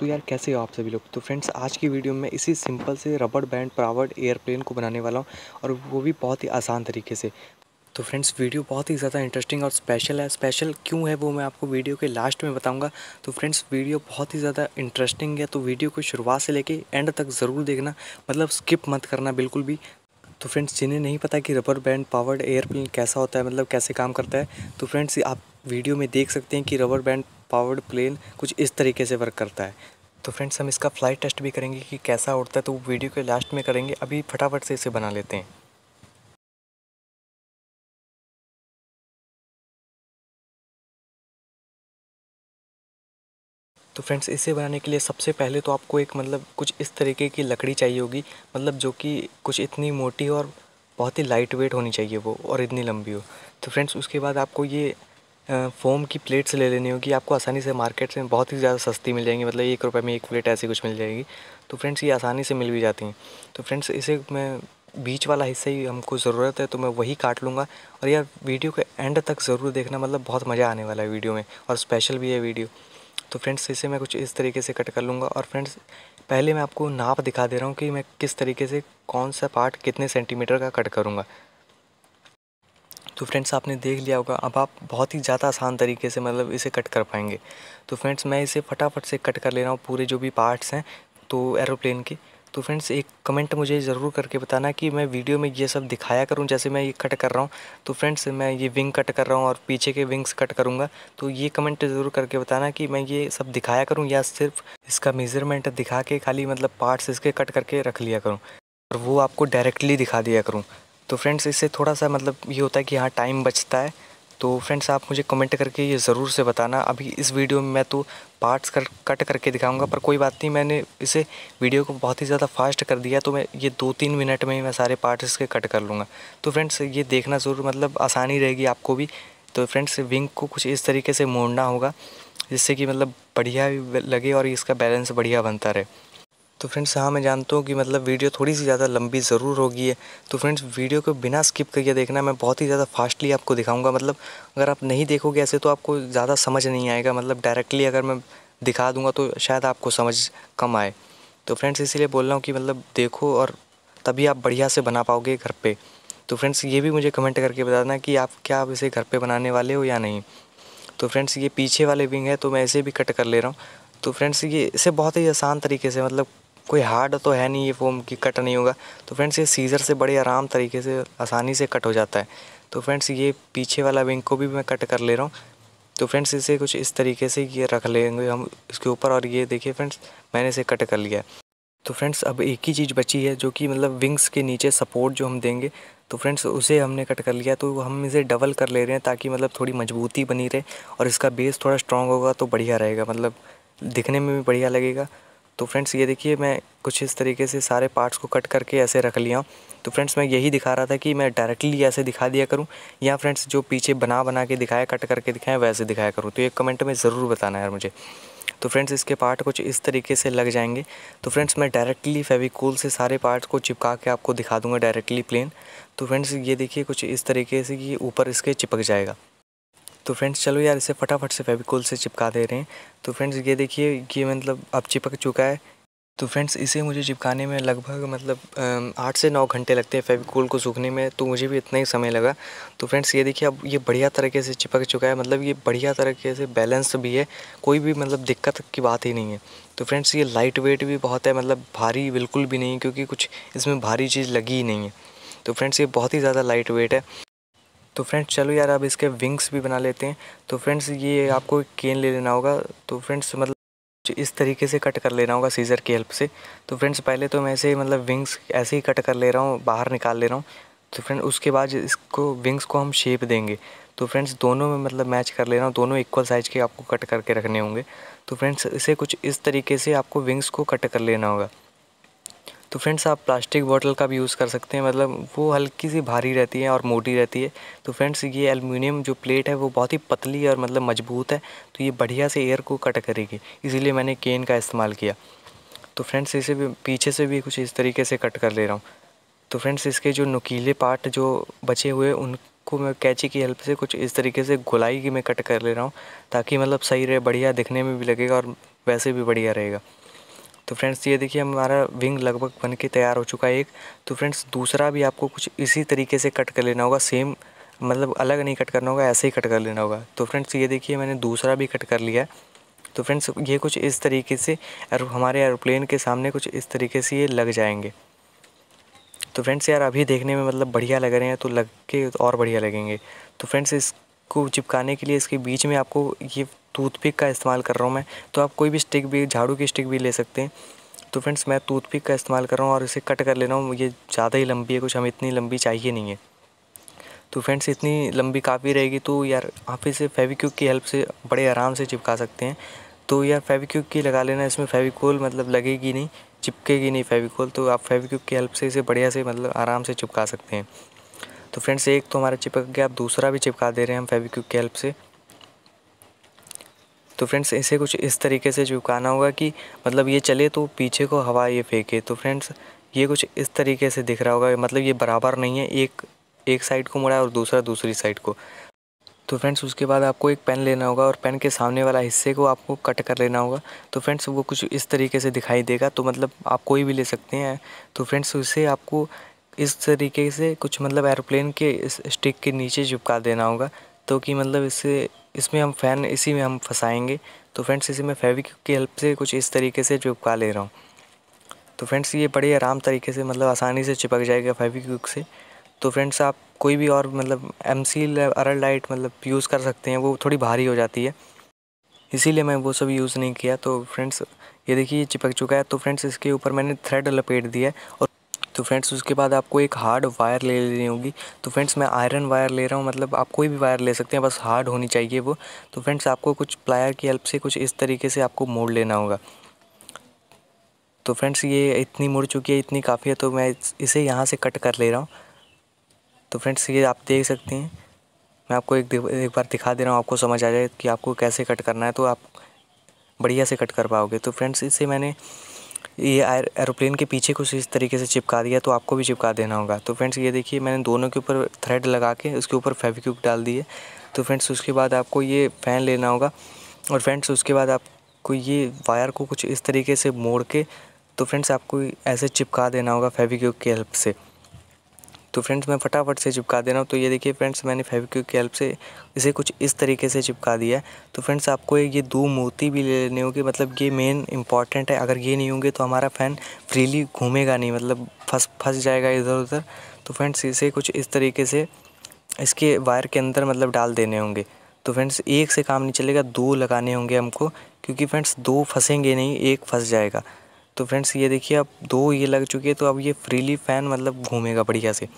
तो यार कैसे हो आप सभी लोग? तो फ्रेंड्स आज की वीडियो में इसी सिंपल से रबड़ बैंड पावर्ड एयरप्लेन को बनाने वाला हूँ और वो भी बहुत ही आसान तरीके से। तो फ्रेंड्स वीडियो बहुत ही ज़्यादा इंटरेस्टिंग और स्पेशल है। स्पेशल क्यों है वो मैं आपको वीडियो के लास्ट में बताऊँगा। तो फ्रेंड्स वीडियो बहुत ही ज़्यादा इंटरेस्टिंग है। तो वीडियो को शुरुआत से लेके एंड तक ज़रूर देखना। मतलब स्किप मत करना बिल्कुल भी। तो फ्रेंड्स जिन्हें नहीं पता कि रबर बैंड पावर्ड एयरप्लेन कैसा होता है मतलब कैसे काम करता है तो फ्रेंड्स आप वीडियो में देख सकते हैं कि रबर बैंड पावर्ड प्लेन कुछ इस तरीके से वर्क करता है। तो फ्रेंड्स हम इसका फ़्लाइट टेस्ट भी करेंगे कि कैसा उड़ता है तो वीडियो के लास्ट में करेंगे। अभी फटाफट से इसे बना लेते हैं। तो फ्रेंड्स इसे बनाने के लिए सबसे पहले तो आपको एक मतलब कुछ इस तरीके की लकड़ी चाहिए होगी मतलब जो कि कुछ इतनी मोटी और बहुत ही लाइट वेट होनी चाहिए वो, और इतनी लंबी हो। तो फ्रेंड्स उसके बाद आपको ये फ़ोम की प्लेट्स ले लेनी होगी, आपको आसानी से मार्केट से बहुत ही ज़्यादा सस्ती मिल जाएँगी मतलब एक रुपये में एक प्लेट ऐसी कुछ मिल जाएगी। तो फ्रेंड्स ये आसानी से मिल भी जाती हैं। तो फ्रेंड्स इसे मैं बीच वाला हिस्सा ही हमको ज़रूरत है तो मैं वही काट लूँगा। और यार वीडियो के एंड तक ज़रूर देखना मतलब बहुत मज़ा आने वाला है वीडियो में, और स्पेशल भी है वीडियो तो फ्रेंड्स इसे मैं कुछ इस तरीके से कट कर लूँगा। और फ्रेंड्स पहले मैं आपको नाप दिखा दे रहा हूँ कि मैं किस तरीके से कौन सा पार्ट कितने सेंटीमीटर का कट करूँगा। तो फ्रेंड्स आपने देख लिया होगा, अब आप बहुत ही ज़्यादा आसान तरीके से मतलब इसे कट कर पाएँगे। तो फ्रेंड्स मैं इसे फटाफट से कट कर ले रहा हूँ, पूरे जो भी पार्ट्स हैं तो एरोप्लेन के। तो फ्रेंड्स एक कमेंट मुझे ज़रूर करके बताना कि मैं वीडियो में ये सब दिखाया करूँ, जैसे मैं ये कट कर रहा हूँ। तो फ्रेंड्स मैं ये विंग कट कर रहा हूँ और पीछे के विंग्स कट करूँगा। तो ये कमेंट ज़रूर करके बताना कि मैं ये सब दिखाया करूँ या सिर्फ़ इसका मेज़रमेंट दिखा के खाली मतलब पार्ट्स इसके कट करके रख लिया करूँ और वो आपको डायरेक्टली दिखा दिया करूँ। तो फ्रेंड्स इससे थोड़ा सा मतलब ये होता है कि हाँ टाइम बचता है। तो फ्रेंड्स आप मुझे कमेंट करके ये ज़रूर से बताना। अभी इस वीडियो में मैं तो पार्ट्स कर कट करके दिखाऊँगा, पर कोई बात नहीं, मैंने इसे वीडियो को बहुत ही ज़्यादा फास्ट कर दिया तो मैं ये दो तीन मिनट में ही मैं सारे पार्ट्स इसके कट कर लूँगा। तो फ्रेंड्स ये देखना ज़रूर मतलब आसानी रहेगी आपको भी। तो फ्रेंड्स विंग को कुछ इस तरीके से मोड़ना होगा, जिससे कि मतलब बढ़िया लगे और इसका बैलेंस बढ़िया बनता रहे। तो फ्रेंड्स हाँ मैं जानता हूँ कि मतलब वीडियो थोड़ी सी ज़्यादा लंबी ज़रूर होगी है तो फ्रेंड्स, वीडियो को बिना स्किप करके देखना, मैं बहुत ही ज़्यादा फास्टली आपको दिखाऊँगा। मतलब अगर आप नहीं देखोगे ऐसे तो आपको ज़्यादा समझ नहीं आएगा। मतलब डायरेक्टली अगर मैं दिखा दूँगा तो शायद आपको समझ कम आए। तो फ्रेंड्स, इसीलिए बोल रहा हूँ कि मतलब देखो और तभी आप बढ़िया से बना पाओगे घर पर तो फ्रेंड्स, ये भी मुझे कमेंट करके बताना कि आप क्या आप इसे घर पर बनाने वाले हो या नहीं। तो फ्रेंड्स, ये पीछे वाले विंग है तो मैं इसे भी कट कर ले रहा हूँ। तो फ्रेंड्स, ये इसे बहुत ही आसान तरीके से मतलब कोई हार्ड तो है नहीं ये फोम कि कट नहीं होगा। तो फ्रेंड्स ये सीज़र से बड़े आराम तरीके से आसानी से कट हो जाता है। तो फ्रेंड्स ये पीछे वाला विंग को भी मैं कट कर ले रहा हूँ। तो फ्रेंड्स इसे कुछ इस तरीके से ये रख लेंगे हम इसके ऊपर और ये देखिए फ्रेंड्स मैंने इसे कट कर लिया। तो फ्रेंड्स अब एक ही चीज़ बची है जो कि मतलब विंग्स के नीचे सपोर्ट जो हम देंगे तो फ्रेंड्स उसे हमने कट कर लिया। तो हम इसे डबल कर ले रहे हैं ताकि मतलब थोड़ी मजबूती बनी रहे और इसका बेस थोड़ा स्ट्रॉन्ग होगा तो बढ़िया रहेगा। मतलब दिखने में भी बढ़िया लगेगा। तो फ्रेंड्स, ये देखिए, मैं कुछ इस तरीके से सारे पार्ट्स को कट करके ऐसे रख लिया हूँ। तो फ्रेंड्स, मैं यही दिखा रहा था कि मैं डायरेक्टली ऐसे दिखा दिया करूँ या फ्रेंड्स, जो पीछे बना बना के दिखाया, कट करके दिखाएँ वैसे दिखाया करूँ। तो एक कमेंट में ज़रूर बताना यार मुझे। तो फ्रेंड्स, इसके पार्ट कुछ इस तरीके से लग जाएँगे। तो फ्रेंड्स, मैं डायरेक्टली फेविकूल से सारे पार्ट्स को चिपका के आपको दिखा दूँगा डायरेक्टली प्लेन। तो फ्रेंड्स, ये देखिए कुछ इस तरीके से कि ऊपर इसके चिपक जाएगा। तो फ्रेंड्स चलो यार, इसे फटाफट से फेविकोल से चिपका दे रहे हैं। तो फ्रेंड्स ये देखिए, ये मतलब अब चिपक चुका है। तो फ्रेंड्स इसे मुझे चिपकाने में लगभग मतलब आठ से नौ घंटे लगते हैं फेविकोल को सूखने में तो मुझे भी इतना ही समय लगा। तो फ्रेंड्स ये देखिए, अब ये बढ़िया तरीके से चिपक चुका है। मतलब ये बढ़िया तरीके से बैलेंस भी है, कोई भी मतलब दिक्कत की बात ही नहीं है। तो फ्रेंड्स ये लाइट वेट भी बहुत है मतलब भारी बिल्कुल भी नहीं क्योंकि कुछ इसमें भारी चीज़ लगी ही नहीं है। तो फ्रेंड्स ये बहुत ही ज़्यादा लाइट वेट है। तो फ्रेंड्स चलो यार, अब इसके विंग्स भी बना लेते हैं। तो फ्रेंड्स ये आपको केन ले लेना होगा। तो फ्रेंड्स मतलब इस तरीके से कट कर लेना होगा सीज़र की हेल्प से। तो फ्रेंड्स पहले तो मैं ऐसे मतलब विंग्स ऐसे ही कट कर ले रहा हूँ, बाहर निकाल ले रहा हूँ। तो फ्रेंड उसके बाद इसको विंग्स को हम शेप देंगे। तो फ्रेंड्स दोनों में मतलब मैच कर ले रहा हूँ। दोनों इक्वल साइज़ के आपको कट करके रखने होंगे। तो फ्रेंड्स इसे कुछ इस तरीके से आपको विंग्स को कट कर लेना होगा। तो फ्रेंड्स आप प्लास्टिक बॉटल का भी यूज़ कर सकते हैं। मतलब वो हल्की सी भारी रहती है और मोटी रहती है। तो फ्रेंड्स ये एलुमिनियम जो प्लेट है, वो बहुत ही पतली और मतलब मज़बूत है। तो ये बढ़िया से एयर को कट करेगी। इसीलिए मैंने केन का इस्तेमाल किया। तो फ्रेंड्स इसे भी पीछे से भी कुछ इस तरीके से कट कर ले रहा हूँ। तो फ्रेंड्स इसके जो नुकीले पार्ट जो बचे हुए उन इसको मैं कैची की हेल्प से कुछ इस तरीके से गुलाई की मैं कट कर ले रहा हूँ। ताकि मतलब सही रहे, बढ़िया दिखने में भी लगेगा और वैसे भी बढ़िया रहेगा। तो फ्रेंड्स, ये देखिए हमारा विंग लगभग बन के तैयार हो चुका है एक। तो फ्रेंड्स, दूसरा भी आपको कुछ इसी तरीके से कट कर लेना होगा, सेम मतलब अलग नहीं कट करना होगा, ऐसे ही कट कर लेना होगा। तो फ्रेंड्स, ये देखिए मैंने दूसरा भी कट कर लिया तो फ्रेंड्स, ये कुछ इस तरीके से हमारे एरोप्लेन के सामने कुछ इस तरीके से ये लग जाएँगे। तो फ्रेंड्स, यार, अभी देखने में मतलब बढ़िया लग रहे हैं तो लग के और बढ़िया लगेंगे। तो फ्रेंड्स, इसको चिपकाने के लिए इसके बीच में आपको ये टूथपिक का इस्तेमाल कर रहा हूँ मैं। तो आप कोई भी स्टिक भी, झाड़ू की स्टिक भी ले सकते हैं। तो फ्रेंड्स, मैं टूथपिक का इस्तेमाल कर रहा हूँ और इसे कट कर ले रहा हूँ। ये ज़्यादा ही लंबी है, कुछ हमें इतनी लंबी चाहिए नहीं है। तो फ्रेंड्स, इतनी लंबी काफ़ी रहेगी तो यार आप इसे फेविक्विक की हेल्प से बड़े आराम से चिपका सकते हैं। तो यार फेविक्विक की लगा लेना, इसमें फेविकोल मतलब लगेगी नहीं, चिपकेगी नहीं फेविकोल। तो आप फेविक्विक की हेल्प से इसे बढ़िया से मतलब आराम से चिपका सकते हैं। तो फ्रेंड्स, एक तो हमारा चिपक गया, आप दूसरा भी चिपका दे रहे हैं हम फेविक्विक की हेल्प से। तो फ्रेंड्स, इसे कुछ इस तरीके से झुकाना होगा कि मतलब ये चले तो पीछे को हवा ये फेंके। तो फ्रेंड्स, ये कुछ इस तरीके से दिख रहा होगा मतलब ये बराबर नहीं है, एक एक साइड को मुड़ा और दूसरा, दूसरी साइड को। तो फ्रेंड्स, उसके बाद आपको एक पेन लेना होगा और पेन के सामने वाला हिस्से को आपको कट कर लेना होगा। तो फ्रेंड्स, वो कुछ इस तरीके से दिखाई देगा तो मतलब आप कोई भी ले सकते हैं। तो फ्रेंड्स, उसे आपको इस तरीके से कुछ मतलब एरोप्लेन के इस स्टिक के नीचे चिपका देना होगा। तो कि मतलब इससे, इसमें हम फ़ैन, इसी में हम फंसाएँगे। तो फ्रेंड्स, इसी में फेविक की हेल्प से कुछ इस तरीके से चिपका ले रहा हूँ। तो फ्रेंड्स, ये बड़े आराम तरीके से मतलब आसानी से चिपक जाएगा फेविक्विक से। तो फ्रेंड्स, आप कोई भी और मतलब एम सी अरल लाइट मतलब यूज़ कर सकते हैं, वो थोड़ी भारी हो जाती है। इसीलिए मैं वो सब यूज़ नहीं किया। तो फ्रेंड्स, ये देखिए चिपक चुका है। तो फ्रेंड्स, इसके ऊपर मैंने थ्रेड लपेट दिया है और तो फ्रेंड्स, उसके बाद आपको एक हार्ड वायर ले लेनी होगी। तो फ्रेंड्स, मैं आयरन वायर ले रहा हूँ मतलब आप कोई भी वायर ले सकते हैं, बस हार्ड होनी चाहिए वो। तो फ्रेंड्स, आपको कुछ प्लायर की हेल्प से कुछ इस तरीके से आपको मोड़ लेना होगा। तो फ्रेंड्स, ये इतनी मुड़ चुकी है, इतनी काफ़ी है तो मैं इसे यहाँ से कट कर ले रहा हूँ। तो फ्रेंड्स, ये आप देख सकते हैं। मैं आपको एक एक बार दिखा दे रहा हूँ, आपको समझ आ जाए कि आपको कैसे कट करना है तो आप बढ़िया से कट कर पाओगे। तो फ्रेंड्स, इसे मैंने ये एरोप्लेन के पीछे कुछ इस तरीके से चिपका दिया तो आपको भी चिपका देना होगा। तो फ्रेंड्स ये देखिए, मैंने दोनों के ऊपर थ्रेड लगा के उसके ऊपर फेविक्विक डाल दिए। तो फ्रेंड्स उसके बाद आपको ये फ़ैन लेना होगा। और फ्रेंड्स उसके बाद आपको ये वायर को कुछ इस तरीके से मोड़ के तो फ्रेंड्स आपको ऐसे चिपका देना होगा फेविक्विक की हेल्प से। तो फ्रेंड्स मैं फटाफट से चिपका दे रहा हूँ। तो ये देखिए फ्रेंड्स, मैंने फेविक्विक की हेल्प से इसे कुछ इस तरीके से चिपका दिया है। तो फ्रेंड्स, आपको ये दो मोती भी ले लेने होंगे। मतलब ये मेन इंपॉर्टेंट है। अगर ये नहीं होंगे तो हमारा फ़ैन फ्रीली घूमेगा नहीं। मतलब फंस फंस जाएगा इधर उधर। तो फ्रेंड्स, इसे कुछ इस तरीके से इसके वायर के अंदर मतलब डाल देने होंगे। तो फ्रेंड्स, एक से काम नहीं चलेगा। दो लगाने होंगे हमको। क्योंकि फ्रेंड्स, दो फंसेंगे नहीं, एक फंस जाएगा। तो फ्रेंड्स ये देखिए अब दो ये लग चुके हैं तो अब ये फ्रीली फ़ैन मतलब घूमेगा बढ़िया से।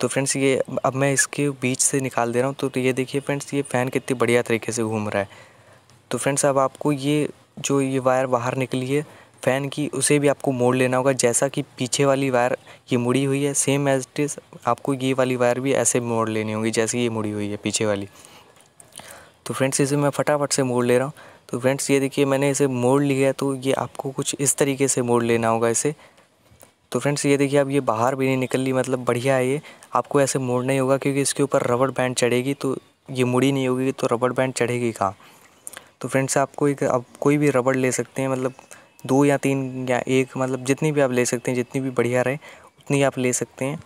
तो फ्रेंड्स ये अब मैं इसके बीच से निकाल दे रहा हूँ तो, तो ये देखिए फ्रेंड्स ये फ़ैन कितनी बढ़िया तरीके से घूम रहा है। तो फ्रेंड्स अब आपको ये जो ये वायर बाहर निकली है फ़ैन की उसे भी आपको मोड़ लेना होगा। जैसा कि पीछे वाली वायर ये मुड़ी हुई है सेम एज इट इज़ आपको ये वाली वायर भी ऐसे मोड़ लेनी होगी जैसे ये मुड़ी हुई है पीछे वाली। तो फ्रेंड्स इसे मैं फटाफट से मोड़ ले रहा हूँ। तो फ्रेंड्स ये देखिए, मैंने इसे मोड़ लिया तो ये आपको कुछ इस तरीके से मोड़ लेना होगा इसे। तो फ्रेंड्स ये देखिए अब ये बाहर भी नहीं निकल ली मतलब बढ़िया है ये। आपको ऐसे मोड़ना ही होगा, क्योंकि इसके ऊपर रबड़ बैंड चढ़ेगी तो ये मुड़ी नहीं होगी तो रबड़ बैंड चढ़ेगी कहाँ? तो फ्रेंड्स आपको एक अब कोई भी रबड़ ले सकते हैं मतलब दो या तीन या एक मतलब जितनी भी आप ले सकते हैं, जितनी भी बढ़िया रहे, उतनी आप ले सकते हैं।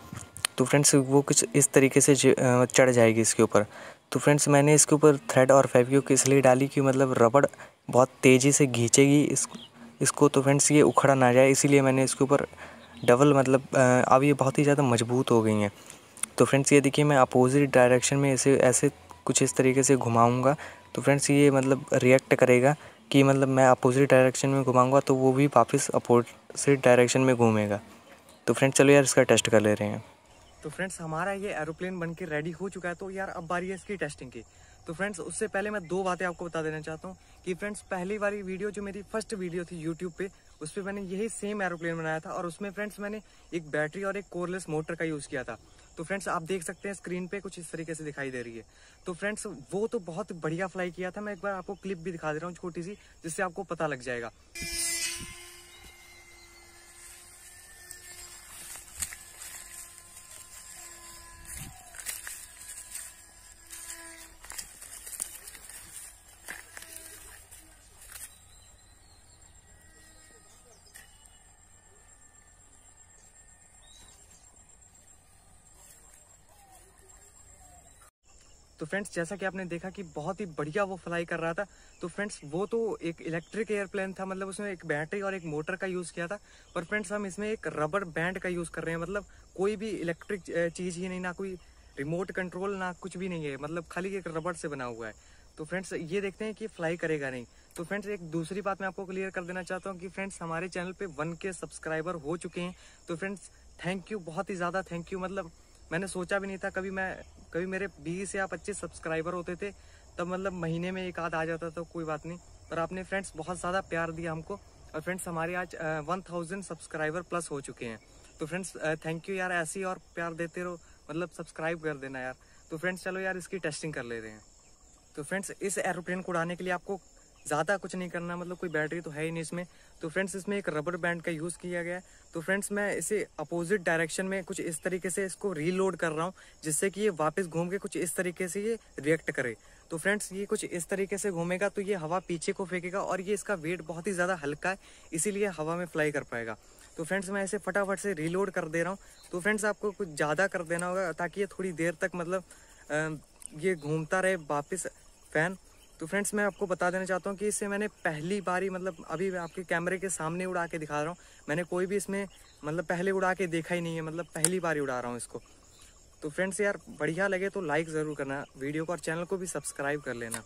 तो फ्रेंड्स वो कुछ इस तरीके से चढ़ जाएगी इसके ऊपर। तो फ्रेंड्स, मैंने इसके ऊपर थ्रेड और फेविक्विक इसलिए डाली कि मतलब रबड़ बहुत तेज़ी से खींचेगी इस, इसको तो फ्रेंड्स ये उखड़ा ना जाए, इसीलिए मैंने इसके ऊपर डबल मतलब अब ये बहुत ही ज़्यादा मज़बूत हो गई हैं। तो फ्रेंड्स, ये देखिए मैं अपोजिट डायरेक्शन में इसे, ऐसे कुछ इस तरीके से घुमाऊँगा। तो फ्रेंड्स, ये मतलब रिएक्ट करेगा कि मतलब मैं अपोजिट डायरेक्शन में घुमाऊँगा तो वो भी वापस अपोजिट डायरेक्शन में घूमेगा। तो फ्रेंड्स, चलो यार इसका टेस्ट कर ले रहे हैं। तो फ्रेंड्स, हमारा ये एरोप्लेन बन के रेडी हो चुका है। तो यार, अब बारी है इसकी टेस्टिंग की। तो फ्रेंड्स, उससे पहले मैं दो बातें आपको बता देना चाहता हूँ कि फ्रेंड्स, पहली वाली वीडियो जो मेरी फ़र्स्ट वीडियो थी यूट्यूब पे, उस पर मैंने यही सेम एरोप्लेन बनाया था और उसमें फ्रेंड्स, मैंने एक बैटरी और एक कोरलेस मोटर का यूज़ किया था। तो फ्रेंड्स, आप देख सकते हैं स्क्रीन पे कुछ इस तरीके से दिखाई दे रही है। तो फ्रेंड्स, वो तो बहुत बढ़िया फ्लाई किया था। मैं एक बार आपको क्लिप भी दिखा दे रहा हूँ छोटी सी, जिससे आपको पता लग जाएगा। तो फ्रेंड्स जैसा कि आपने देखा कि बहुत ही बढ़िया वो फ्लाई कर रहा था। तो फ्रेंड्स वो तो एक इलेक्ट्रिक एयरप्लेन था मतलब उसमें एक बैटरी और एक मोटर का यूज़ किया था। पर फ्रेंड्स हम इसमें एक रबर बैंड का यूज़ कर रहे हैं मतलब कोई भी इलेक्ट्रिक चीज़ ही नहीं, ना कोई रिमोट कंट्रोल ना कुछ भी नहीं है मतलब खाली एक रबड़ से बना हुआ है। तो फ्रेंड्स ये देखते हैं कि फ्लाई करेगा नहीं। तो फ्रेंड्स एक दूसरी बात मैं आपको क्लियर कर देना चाहता हूँ कि फ्रेंड्स हमारे चैनल पे वन के सब्सक्राइबर हो चुके हैं। तो फ्रेंड्स थैंक यू बहुत ही ज़्यादा थैंक यू मतलब मैंने सोचा भी नहीं था, कभी मैं, कभी मेरे बीस या पच्चीस सब्सक्राइबर होते थे, तब मतलब महीने में एक आध आ जाता था, कोई बात नहीं। पर आपने फ्रेंड्स बहुत ज़्यादा प्यार दिया हमको, और फ्रेंड्स हमारे आज वन थाउज़ेंड सब्सक्राइबर प्लस हो चुके हैं। तो फ्रेंड्स थैंक यू यार, ऐसे ही और प्यार देते रहो मतलब सब्सक्राइब कर देना यार। तो फ्रेंड्स चलो यार, इसकी टेस्टिंग कर ले रहे हैं। तो फ्रेंड्स इस एरोप्लेन को उड़ाने के लिए आपको ज़्यादा कुछ नहीं करना मतलब कोई बैटरी तो है ही नहीं इसमें। तो फ्रेंड्स, इसमें एक रबर बैंड का यूज़ किया गया है। तो फ्रेंड्स, मैं इसे अपोजिट डायरेक्शन में कुछ इस तरीके से इसको रीलोड कर रहा हूँ, जिससे कि ये वापस घूम के कुछ इस तरीके से ये रिएक्ट करे। तो फ्रेंड्स, ये कुछ इस तरीके से घूमेगा तो ये हवा पीछे को फेंकेगा और ये इसका वेट बहुत ही ज़्यादा हल्का है, इसीलिए हवा में फ्लाई कर पाएगा। तो फ्रेंड्स, मैं इसे फटाफट से रीलोड कर दे रहा हूँ। तो फ्रेंड्स, आपको कुछ ज़्यादा कर देना होगा, ताकि ये थोड़ी देर तक मतलब ये घूमता रहे वापस फ़ैन तो फ्रेंड्स मैं आपको बता देना चाहता हूँ कि इसे मैंने पहली बारी मतलब अभी मैं आपके कैमरे के सामने उड़ा के दिखा रहा हूँ। मैंने कोई भी इसमें मतलब पहले उड़ा के देखा ही नहीं है मतलब पहली बार ही उड़ा रहा हूँ इसको। तो फ्रेंड्स यार, बढ़िया लगे तो लाइक ज़रूर करना, वीडियो को और चैनल को भी सब्सक्राइब कर लेना।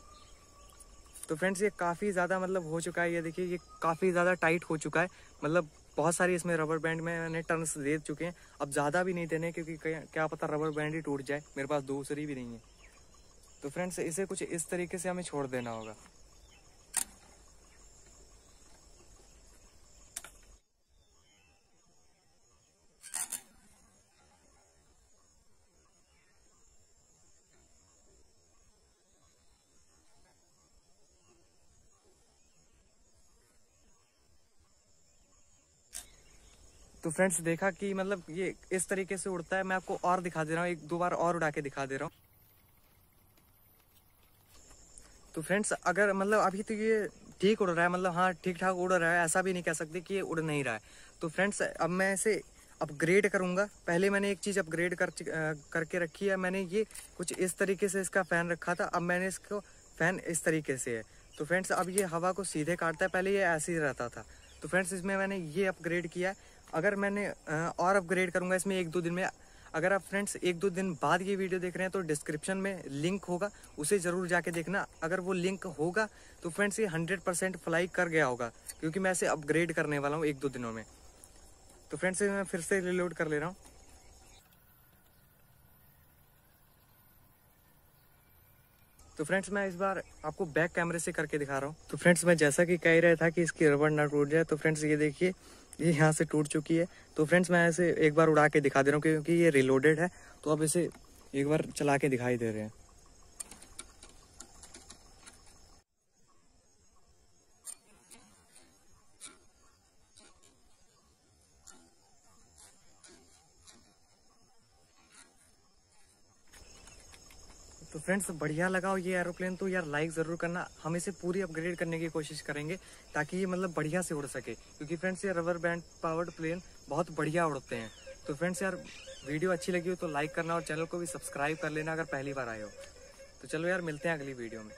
तो फ्रेंड्स ये काफ़ी ज़्यादा मतलब हो चुका है, ये देखिए, ये काफ़ी ज़्यादा टाइट हो चुका है। मतलब बहुत सारी इसमें रबर बैंड में मैंने टर्न्स दे चुके हैं। अब ज़्यादा भी नहीं देने, क्योंकि क्या पता रबर बैंड ही टूट जाए, मेरे पास दूसरी भी नहीं है। तो फ्रेंड्स इसे कुछ इस तरीके से हमें छोड़ देना होगा। तो फ्रेंड्स देखा कि मतलब ये इस तरीके से उड़ता है। मैं आपको और दिखा दे रहा हूँ, एक दो बार और उड़ा के दिखा दे रहा हूँ। तो फ्रेंड्स अगर मतलब अभी तो ये ठीक उड़ रहा है मतलब हाँ ठीक ठाक उड़ रहा है, ऐसा भी नहीं कह सकते कि ये उड़ नहीं रहा है। तो फ्रेंड्स अब मैं इसे अपग्रेड करूँगा। पहले मैंने एक चीज़ अपग्रेड कर करके रखी है, मैंने ये कुछ इस तरीके से इसका फ़ैन रखा था, अब मैंने इसको फ़ैन इस तरीके से है। तो फ्रेंड्स अब ये हवा को सीधे काटता है, पहले ये ऐसे ही रहता था। तो फ्रेंड्स इसमें मैंने ये अपग्रेड किया है। अगर मैंने और अपग्रेड करूँगा इसमें एक दो दिन में अगर आप फ्रेंड्स एक दो दिन बाद ये वीडियो देख रहे हैं तो डिस्क्रिप्शन में लिंक होगा, उसे ज़रूर जाके देखना। अगर वो लिंक होगा तो फ्रेंड्स ये हंड्रेड परसेंट फ्लाई कर गया होगा, क्योंकि मैं इसे अपग्रेड करने वाला हूँ एक दो दिनों में। तो फ्रेंड्स मैं फिर से रिलोड कर ले रहा हूँ। तो फ्रेंड्स, मैं इस बार आपको बैक कैमरे से करके दिखा रहा हूँ। तो फ्रेंड्स, मैं जैसा कि कह रहा था कि इसकी रबड़ ना टूट जाए तो फ्रेंड्स ये देखिए ये यहाँ से टूट चुकी है। तो फ्रेंड्स मैं ऐसे एक बार उड़ा के दिखा दे रहा हूँ क्योंकि ये रिलोडेड है। तो आप इसे एक बार चला के दिखाई दे रहे हैं। फ्रेंड्स, बढ़िया लगा हो ये एरोप्लेन तो यार लाइक ज़रूर करना। हम इसे पूरी अपग्रेड करने की कोशिश करेंगे ताकि ये मतलब बढ़िया से उड़ सके। क्योंकि फ्रेंड्स, ये रबर बैंड पावर्ड प्लेन बहुत बढ़िया उड़ते हैं। तो फ्रेंड्स, यार वीडियो अच्छी लगी हो तो लाइक करना और चैनल को भी सब्सक्राइब कर लेना अगर पहली बार आए हो। तो चलो यार, मिलते हैं अगली वीडियो में।